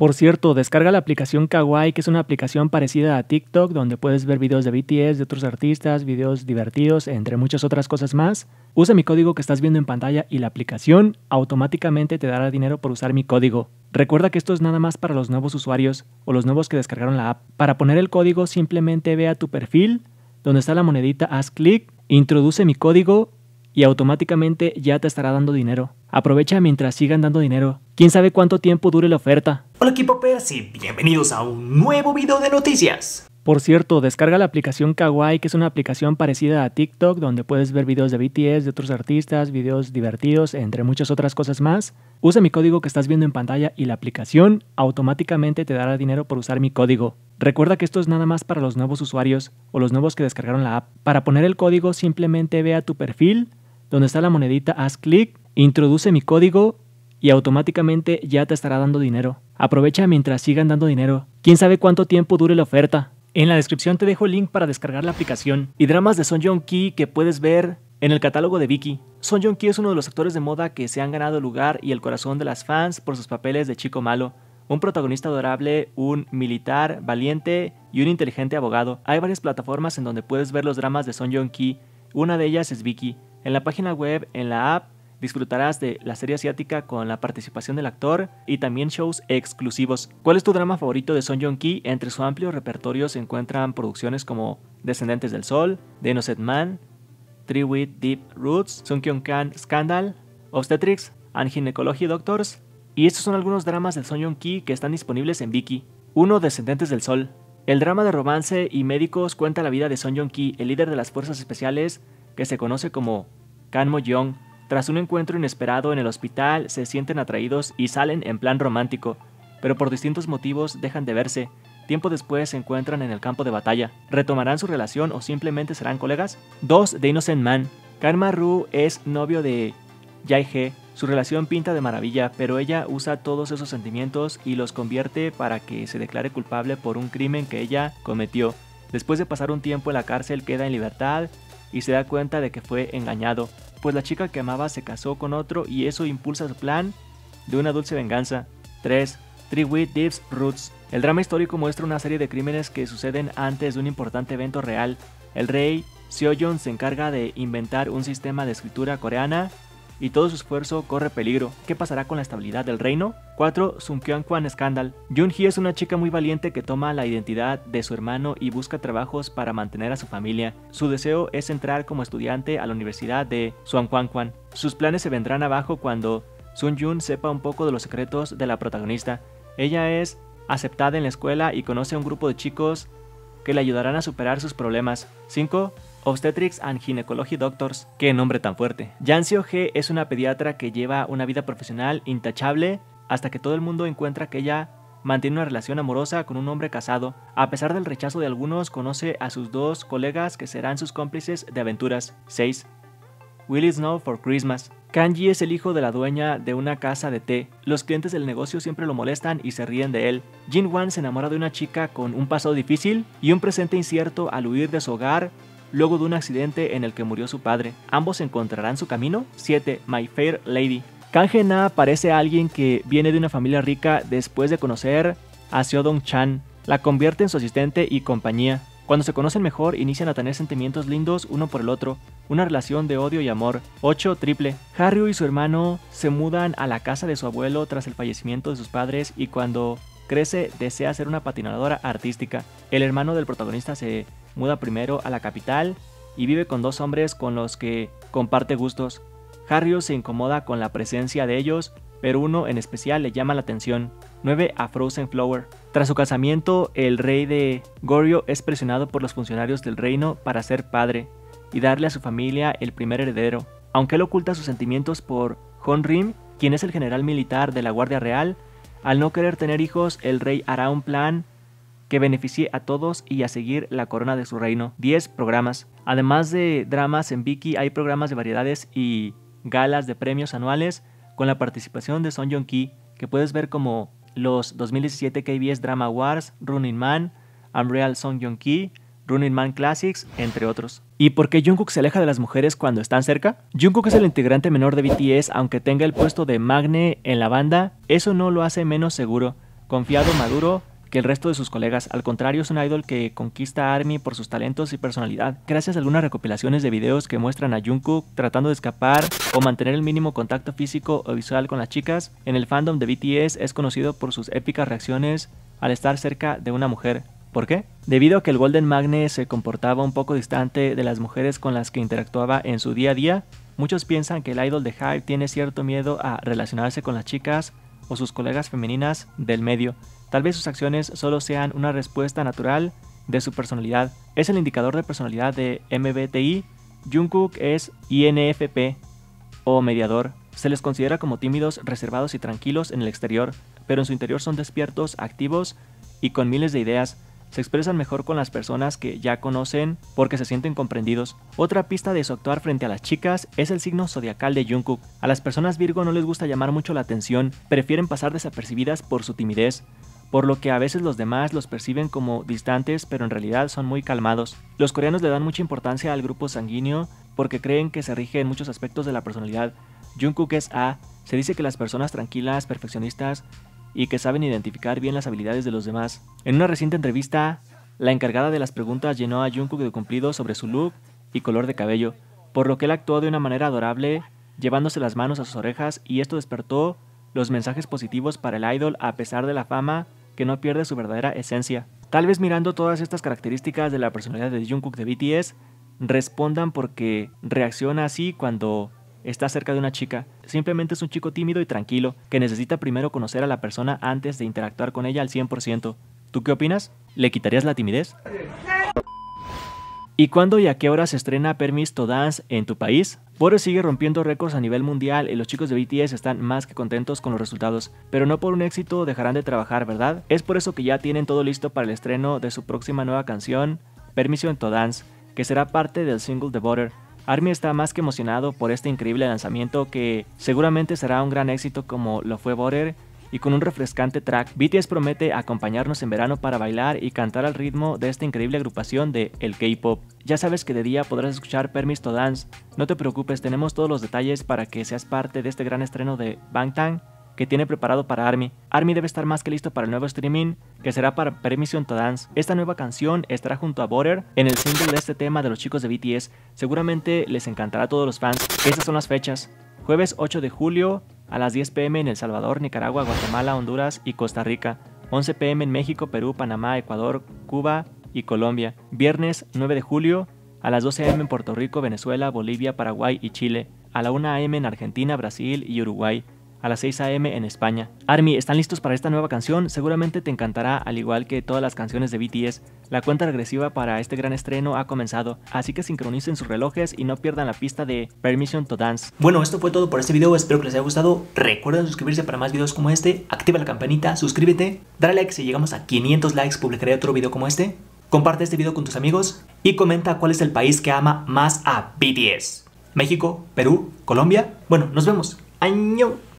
Por cierto, descarga la aplicación Kawaii, que es una aplicación parecida a TikTok, donde puedes ver videos de BTS, de otros artistas, videos divertidos, entre muchas otras cosas más. Usa mi código que estás viendo en pantalla y la aplicación automáticamente te dará dinero por usar mi código. Recuerda que esto es nada más para los nuevos usuarios o los nuevos que descargaron la app. Para poner el código simplemente ve a tu perfil, donde está la monedita, haz clic, introduce mi código y automáticamente ya te estará dando dinero. Aprovecha mientras sigan dando dinero. Quién sabe cuánto tiempo dure la oferta. Hola equipo Pers y bienvenidos a un nuevo video de noticias. Por cierto, descarga la aplicación Kawaii, que es una aplicación parecida a TikTok, donde puedes ver videos de BTS, de otros artistas, videos divertidos, entre muchas otras cosas más. Usa mi código que estás viendo en pantalla y la aplicación automáticamente te dará dinero por usar mi código. Recuerda que esto es nada más para los nuevos usuarios o los nuevos que descargaron la app. Para poner el código simplemente ve a tu perfil, donde está la monedita, haz clic, introduce mi código y automáticamente ya te estará dando dinero. Aprovecha mientras sigan dando dinero. Quién sabe cuánto tiempo dure la oferta. En la descripción te dejo el link para descargar la aplicación y dramas de Son Joong Ki que puedes ver en el catálogo de Viki. Son Joong Ki es uno de los actores de moda que se han ganado el lugar y el corazón de las fans por sus papeles de chico malo, un protagonista adorable, un militar valiente y un inteligente abogado. Hay varias plataformas en donde puedes ver los dramas de Son Joong Ki. Una de ellas es Viki. En la página web, en la app, disfrutarás de la serie asiática con la participación del actor y también shows exclusivos. ¿Cuál es tu drama favorito de Son Joong Ki? Entre su amplio repertorio se encuentran producciones como Descendentes del Sol, The Innocent Man, Three With Deep Roots, Sun Kyung Kan Scandal, Obstetrics and Gynecology Doctors. Y estos son algunos dramas de Son Joong Ki que están disponibles en Viki. 1. Descendentes del Sol. El drama de romance y médicos cuenta la vida de Son Joong Ki, el líder de las fuerzas especiales que se conoce como Kan Mo Young. Tras un encuentro inesperado en el hospital, se sienten atraídos y salen en plan romántico, pero por distintos motivos dejan de verse. Tiempo después se encuentran en el campo de batalla. ¿Retomarán su relación o simplemente serán colegas? 2. The Innocent Man. Karma Ru es novio de Jae Su relación pinta de maravilla, pero ella usa todos esos sentimientos y los convierte para que se declare culpable por un crimen que ella cometió. Después de pasar un tiempo en la cárcel queda en libertad y se da cuenta de que fue engañado pues la chica que amaba se casó con otro y eso impulsa su plan de una dulce venganza. 3. Three With Deep's Roots. El drama histórico muestra una serie de crímenes que suceden antes de un importante evento real. El rey Seojeon se encarga de inventar un sistema de escritura coreana y todo su esfuerzo corre peligro. ¿Qué pasará con la estabilidad del reino? 4. Kwan Scandal. Jun-hee es una chica muy valiente que toma la identidad de su hermano y busca trabajos para mantener a su familia. Su deseo es entrar como estudiante a la universidad de Kwan. Sus planes se vendrán abajo cuando Sun Jun sepa un poco de los secretos de la protagonista. Ella es aceptada en la escuela y conoce a un grupo de chicos que le ayudarán a superar sus problemas. 5. Obstetrics and Gynecology Doctors. Qué nombre tan fuerte. Janseo G es una pediatra que lleva una vida profesional intachable hasta que todo el mundo encuentra que ella mantiene una relación amorosa con un hombre casado. A pesar del rechazo de algunos, conoce a sus dos colegas que serán sus cómplices de aventuras. 6. Willie Snow for Christmas. Kanji es el hijo de la dueña de una casa de té. Los clientes del negocio siempre lo molestan y se ríen de él. Jin Wan se enamora de una chica con un pasado difícil y un presente incierto al huir de su hogar luego de un accidente en el que murió su padre. ¿Ambos encontrarán su camino? 7. My Fair Lady. Kang Na parece alguien que viene de una familia rica después de conocer a Seodong Chan. La convierte en su asistente y compañía. Cuando se conocen mejor, inician a tener sentimientos lindos uno por el otro, una relación de odio y amor. 8. Triple. Harry y su hermano se mudan a la casa de su abuelo tras el fallecimiento de sus padres y cuando crece desea ser una patinadora artística. El hermano del protagonista se muda primero a la capital y vive con dos hombres con los que comparte gustos. Harry se incomoda con la presencia de ellos, pero uno en especial le llama la atención. 9 a Frozen Flower. Tras su casamiento, el rey de Goryeo es presionado por los funcionarios del reino para ser padre y darle a su familia el primer heredero. Aunque él oculta sus sentimientos por Honrim, quien es el general militar de la Guardia Real, al no querer tener hijos, el rey hará un plan que beneficie a todos y a seguir la corona de su reino. 10 programas. Además de dramas en Viki, hay programas de variedades y galas de premios anuales con la participación de Son Joong Ki, que puedes ver como los 2017 KBS Drama Awards, Running Man, Unreal Song Joong Ki, Running Man Classics, entre otros. ¿Y por qué Jungkook se aleja de las mujeres cuando están cerca? Jungkook es el integrante menor de BTS, aunque tenga el puesto de Magne en la banda, eso no lo hace menos seguro confiado, maduro que el resto de sus colegas. Al contrario, es un idol que conquista a ARMY por sus talentos y personalidad. Gracias a algunas recopilaciones de videos que muestran a Jungkook tratando de escapar o mantener el mínimo contacto físico o visual con las chicas, en el fandom de BTS es conocido por sus épicas reacciones al estar cerca de una mujer. ¿Por qué? Debido a que el Golden Magne se comportaba un poco distante de las mujeres con las que interactuaba en su día a día, muchos piensan que el idol de Hype tiene cierto miedo a relacionarse con las chicas o sus colegas femeninas del medio. Tal vez sus acciones solo sean una respuesta natural de su personalidad. Es el indicador de personalidad de MBTI. Jungkook es INFP o mediador. Se les considera como tímidos, reservados y tranquilos en el exterior, pero en su interior son despiertos, activos y con miles de ideas se expresan mejor con las personas que ya conocen porque se sienten comprendidos. Otra pista de su actuar frente a las chicas es el signo zodiacal de Jungkook. A las personas Virgo no les gusta llamar mucho la atención, prefieren pasar desapercibidas por su timidez, por lo que a veces los demás los perciben como distantes, pero en realidad son muy calmados. Los coreanos le dan mucha importancia al grupo sanguíneo porque creen que se rige en muchos aspectos de la personalidad. Jungkook es A. Se dice que las personas tranquilas, perfeccionistas, y que saben identificar bien las habilidades de los demás. En una reciente entrevista, la encargada de las preguntas llenó a Jungkook de cumplido sobre su look y color de cabello, por lo que él actuó de una manera adorable, llevándose las manos a sus orejas y esto despertó los mensajes positivos para el idol a pesar de la fama que no pierde su verdadera esencia. Tal vez mirando todas estas características de la personalidad de Jungkook de BTS, respondan porque reacciona así cuando está cerca de una chica. Simplemente es un chico tímido y tranquilo que necesita primero conocer a la persona antes de interactuar con ella al 100%. ¿Tú qué opinas? ¿Le quitarías la timidez? ¿Y cuándo y a qué hora se estrena Permis to Dance en tu país? Bore sigue rompiendo récords a nivel mundial y los chicos de BTS están más que contentos con los resultados, pero no por un éxito dejarán de trabajar, ¿verdad? Es por eso que ya tienen todo listo para el estreno de su próxima nueva canción, Permission to Dance, que será parte del single The Butter, Army está más que emocionado por este increíble lanzamiento que seguramente será un gran éxito como lo fue Border y con un refrescante track, BTS promete acompañarnos en verano para bailar y cantar al ritmo de esta increíble agrupación de el K-pop. Ya sabes que de día podrás escuchar Permis to Dance. No te preocupes, tenemos todos los detalles para que seas parte de este gran estreno de Bangtan que tiene preparado para Army. Army debe estar más que listo para el nuevo streaming que será para Permission to Dance. Esta nueva canción estará junto a Border en el single de este tema de los chicos de BTS. Seguramente les encantará a todos los fans. Estas son las fechas. Jueves 8 de julio a las 10 pm en El Salvador, Nicaragua, Guatemala, Honduras y Costa Rica. 11 pm en México, Perú, Panamá, Ecuador, Cuba y Colombia. Viernes 9 de julio a las 12 am en Puerto Rico, Venezuela, Bolivia, Paraguay y Chile. A la 1 am en Argentina, Brasil y Uruguay a las 6 a.m. en España. Army, ¿están listos para esta nueva canción? Seguramente te encantará, al igual que todas las canciones de BTS. La cuenta regresiva para este gran estreno ha comenzado, así que sincronicen sus relojes y no pierdan la pista de Permission to Dance. Bueno, esto fue todo por este video, espero que les haya gustado. Recuerden suscribirse para más videos como este, activa la campanita, suscríbete, dale like si llegamos a 500 likes, publicaré otro video como este. Comparte este video con tus amigos y comenta cuál es el país que ama más a BTS. México, Perú, Colombia. Bueno, nos vemos. Año.